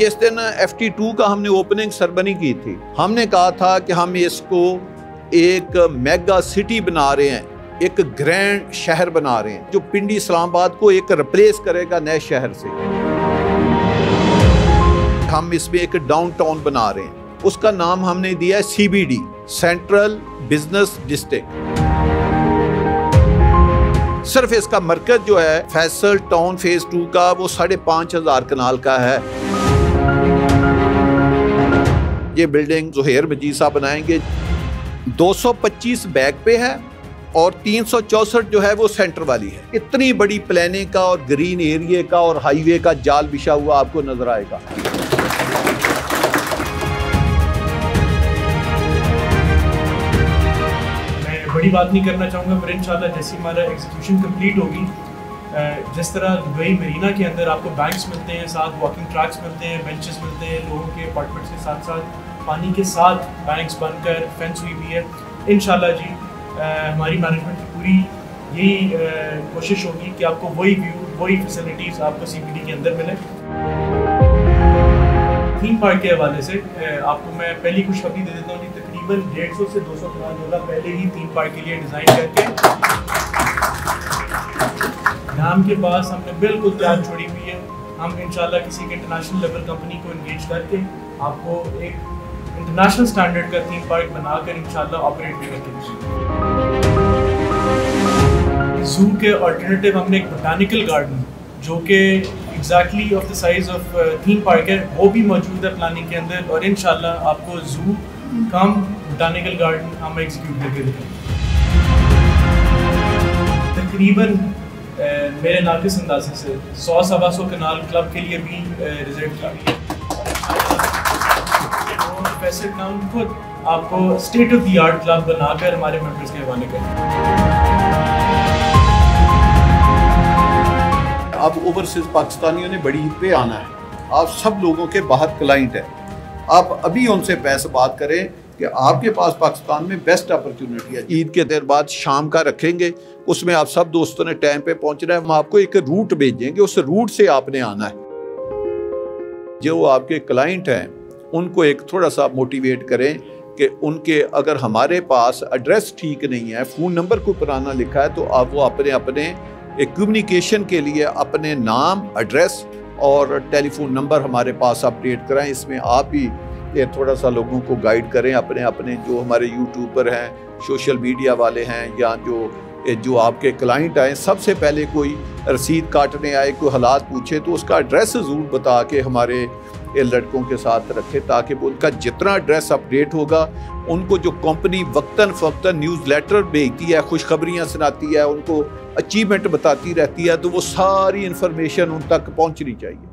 जिस दिन F T to का हमने ओपनिंग सरबनी की थी, हमने कहा था कि हम इसको एक मेगा सिटी बना रहे हैं, एक ग्रैंड शहर बना रहे हैं, जो पिंडी इस्लामाबाद को एक रिप्लेस करेगा नए शहर से। हम इसमें एक डाउनटाउन बना रहे हैं। उसका नाम हमने दिया है सीबीडी सेंट्रल बिज़नेस डिस्ट्रिक्ट सिर्फ़ इसका मरकज जो है फैसल टाउन फ़ेज़ टू का, वो साढ़े पाँच हज़ार कनाल का है। ये बिल्डिंग जुहेर मजीद साहब बनाएँगे 225 बैक पे है और तीन जो है वो सेंटर वाली है। इतनी बड़ी प्लानिंग का और ग्रीन एरिया का और हाईवे का जाल बिछा हुआ आपको नज़र आएगा। बड़ी बात नहीं करना चाहूँगा, पर इन जैसे हमारा एग्जीक्यूशन कंप्लीट होगी जिस तरह दुबई मरीना के अंदर आपको बैंक्स मिलते हैं, साथ वॉकिंग ट्रैक्स मिलते हैं बेंचेस मिलते हैं, लोगों के अपार्टमेंट्स के साथ साथ पानी के साथ बैंक्स बनकर फेंस हुई भी है। इन जी हमारी मैनेजमेंट की पूरी यही कोशिश होगी कि आपको वही व्यू वही फैसिलिटीज़ आपको सी के अंदर मिले। थीम पार्क के हवाले से आपको मैं पहली खुशखबरी दे देता हूँ तकरीबन डेढ़ सौ से दो सौ करोड़ डॉलर पहले ही तीन पार्क के लिए डिज़ाइन करके। नाम के पास हमने बिल्कुल तैयार छोड़ी हुई है। हम इंशाल्लाह किसी के इंटरनेशनल लेवल कंपनी को इंगेज करके आपको एक इंटरनेशनल स्टैंडर्ड का थीम पार्क बनाकर इंशाल्लाह ऑपरेट भी करके जू के ऑल्टरनेटिव हमने एक बोटानिकल गार्डन जो कि exactly of the size of theme park है, वो भी मौजूद है प्लानिंग के अंदर और इन आपको जू कम बोटानिकल गार्डन हम एग्जीक्यूट करके देखेंगे तकरीबन मेरे नाकिस अंदाजे से सौ सवा सौ कनाल क्लब के लिए भी रिज़ल्ट की हुई वैसे काम खुद आपको state of the art club बनाकर हमारे मेंबर्स के हवाले करें। अब ओवरसीज पाकिस्तानियों ने बड़ी ईद पे आना है। आप सब लोगों के बाहर क्लाइंट है। आप अभी उनसे पैसे बात करें कि आपके पास पाकिस्तान में बेस्ट अपॉर्चुनिटी है। ईद के देर बाद शाम का रखेंगे, उसमें आप सब दोस्तों ने टाइम पे पहुँचना है। हम आपको एक रूट भेजेंगे, उस रूट से आपने आना है। जो आपके क्लाइंट हैं उनको एक थोड़ा सा मोटिवेट करें कि उनके अगर हमारे पास एड्रेस ठीक नहीं है फ़ोन नंबर को पुराना लिखा है तो आप वो अपने अपने एक कम्युनिकेशन के लिए अपने नाम एड्रेस और टेलीफोन नंबर हमारे पास अपडेट कराएँ। इसमें आप भी ये थोड़ा सा लोगों को गाइड करें, अपने अपने जो हमारे यूट्यूबर हैं सोशल मीडिया वाले हैं, या जो जो आपके क्लाइंट आए, सबसे पहले कोई रसीद काटने आए, कोई हालात पूछे तो उसका एड्रेस ज़रूर बता के हमारे लड़कों के साथ रखें ताकि उनका जितना एड्रेस अपडेट होगा, उनको जो कंपनी वक्ता फ़क्ता न्यूज़ लेटर भेजती है, खुशखबरियाँ सुनाती है, उनको अचीवमेंट बताती रहती है तो वो सारी इन्फॉर्मेशन उन तक पहुँचनी चाहिए।